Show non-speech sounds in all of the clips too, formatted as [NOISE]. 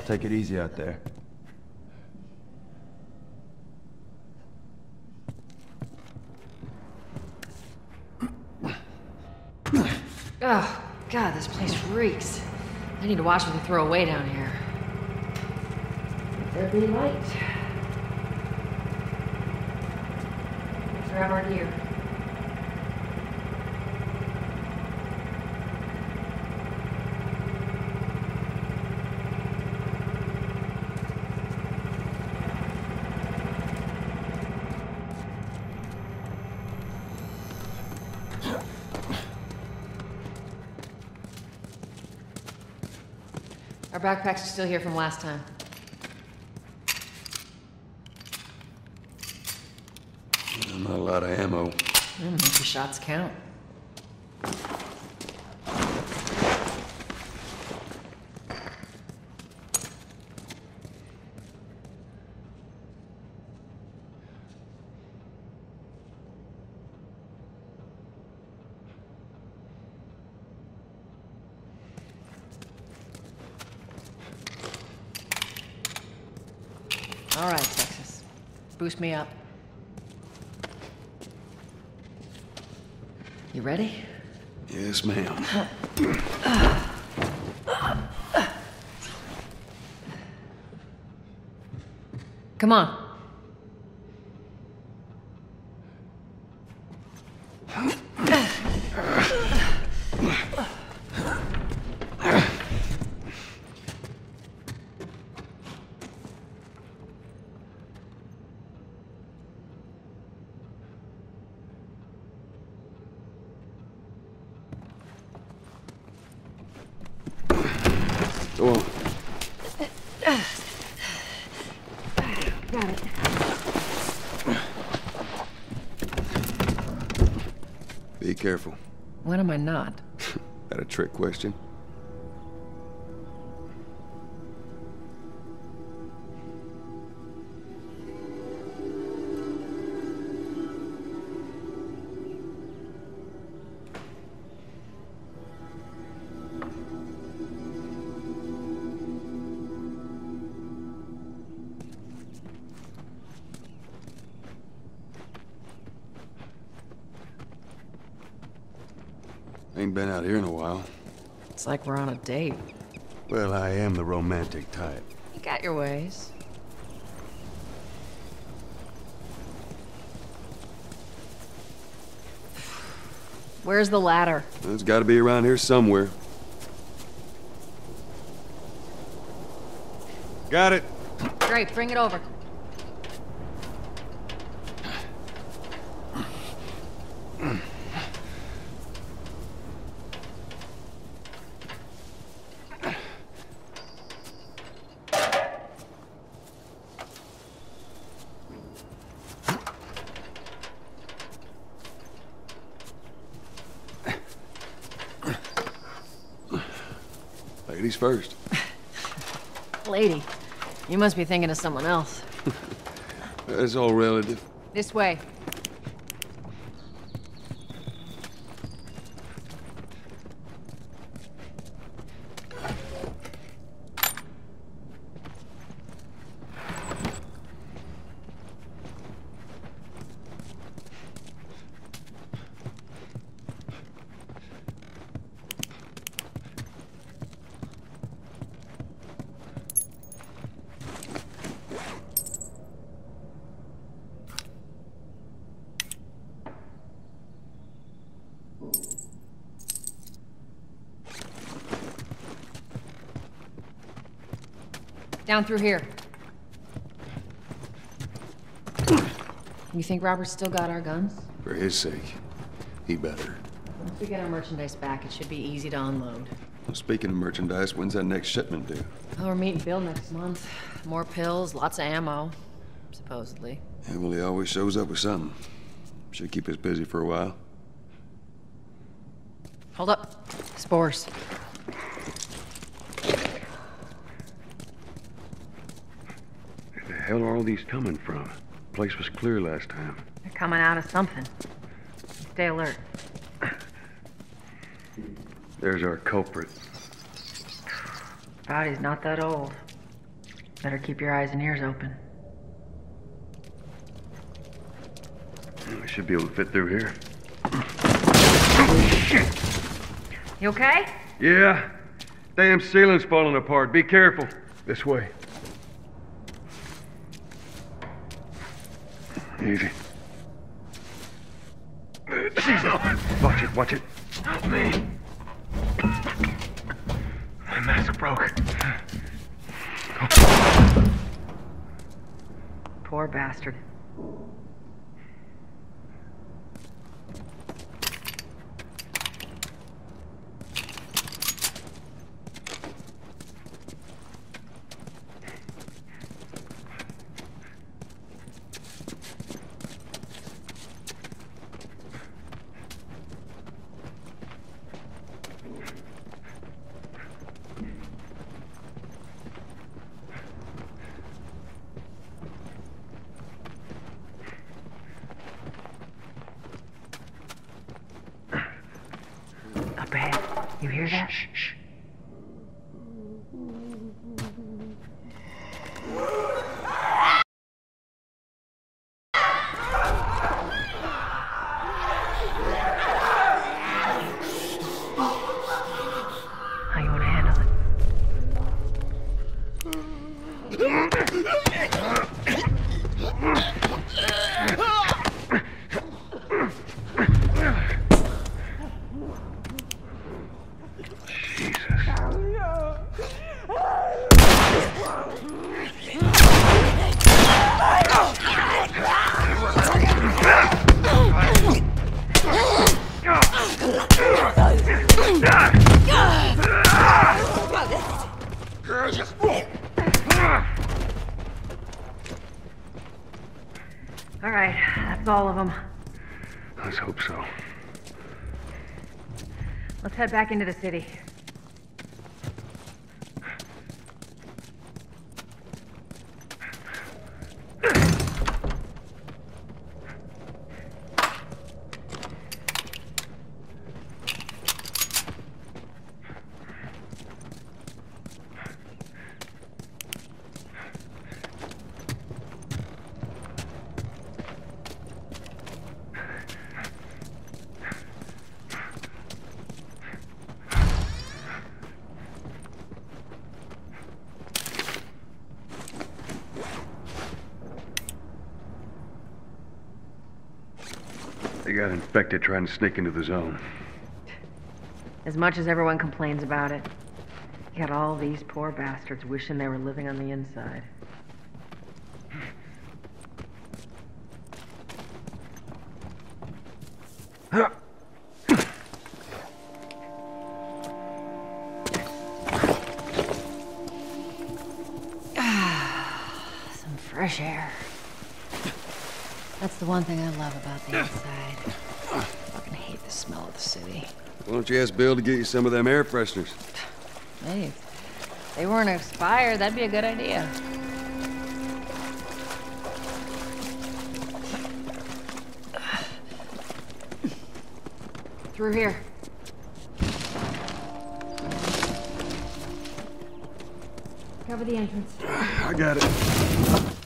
I'll take it easy out there. Oh, God, this place reeks. I need to watch what they throw away down here. There be light. Grab our gear. Our backpacks are still here from last time. Not a lot of ammo. Mm, make your shots count. All right, Texas. Boost me up. You ready? Yes, ma'am. Come on. Go on. Got it. Be careful. When am I not? [LAUGHS] That a trick question? Ain't been out here in a while. It's like we're on a date. Well, I am the romantic type. You got your ways. Where's the ladder? It's got to be around here somewhere. Got it. Great, bring it over. Ladies first. [LAUGHS] Lady, you must be thinking of someone else. That's all relative. This way. Down through here. You think Robert's still got our guns? For his sake, he better. Once we get our merchandise back, it should be easy to unload. Well, speaking of merchandise, when's that next shipment due? Oh, we're meeting Bill next month. More pills, lots of ammo. Supposedly. Yeah, well, he always shows up with something. Should keep us busy for a while. Hold up. Spores. Where the hell are all these coming from? Place was clear last time. They're coming out of something. Stay alert. There's our culprit. Body's not that old. Better keep your eyes and ears open. I should be able to fit through here. You okay? Yeah. Damn ceiling's falling apart. Be careful. This way. Easy. Watch it, watch it. Help me. My mask broke. Poor bastard. Up ahead. You hear that? Shh, shh. That's all of them. Let's hope so. Let's head back into the city. They got infected trying to sneak into the zone. As much as everyone complains about it, you got all these poor bastards wishing they were living on the inside. [SIGHS] Ah, some fresh air. That's the one thing I love about the inside. Fucking hate the smell of the city. Why don't you ask Bill to get you some of them air fresheners? Hey, if they weren't expired, that'd be a good idea. Through here. Cover the entrance. I got it.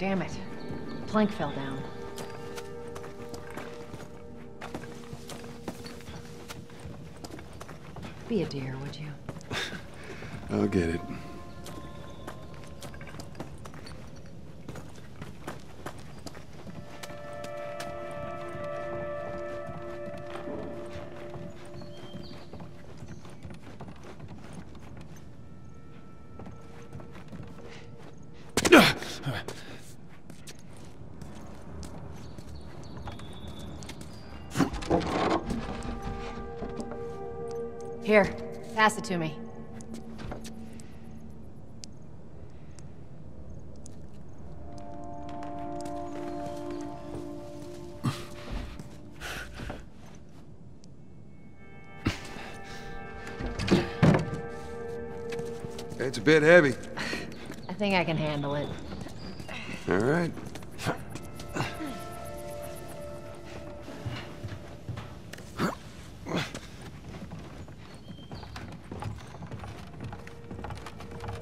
Damn it. Plank fell down. Be a dear, would you? [LAUGHS] I'll get it. Pass it to me. It's a bit heavy. I think I can handle it. All right.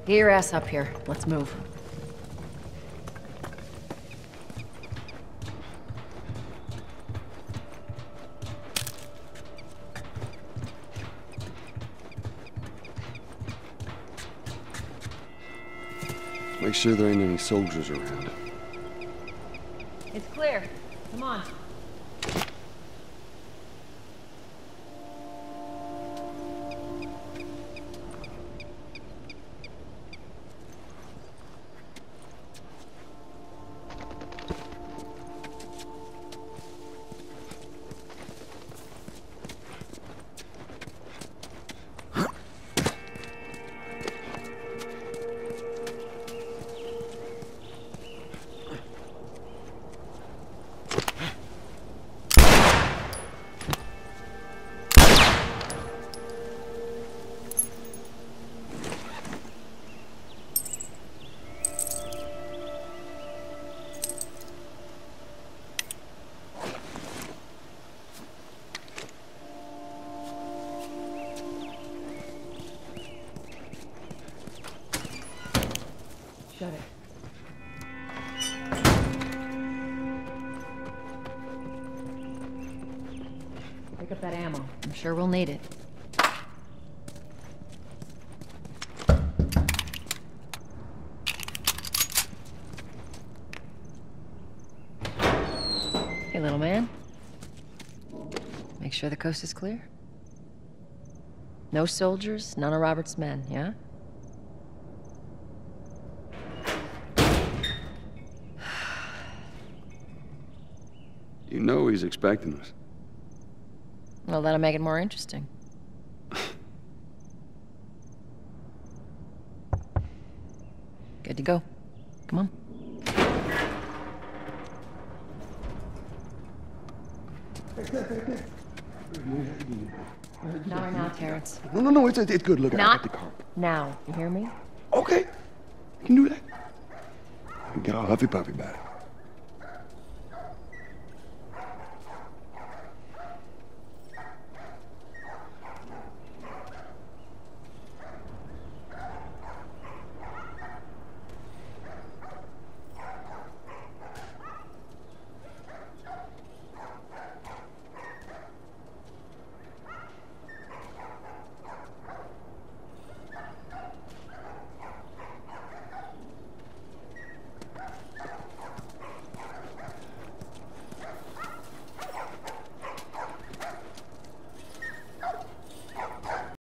Get your ass up here. Let's move. Make sure there ain't any soldiers around. It's clear. Come on. Pick up that ammo. I'm sure we'll need it. Hey, little man. Make sure the coast is clear. No soldiers, none of Robert's men, yeah? You know he's expecting us. Well, that'll make it more interesting. Good to go. Come on. Not right now, Terrence. No, no, no, it's, it's good. Look, I got the car. now. You hear me? Okay, you can do that. Get all huffy puffy about it.